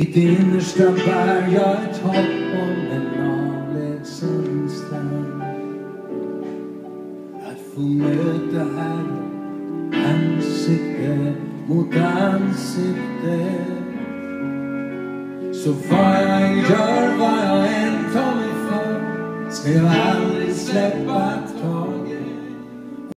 Mitt innersta bär jag ett hopp om en avlägsen strand. Att få möta Herren ansikte mot ansikte. Så vad jag gör, vad jag än tar mig för, ska jag aldrig släppa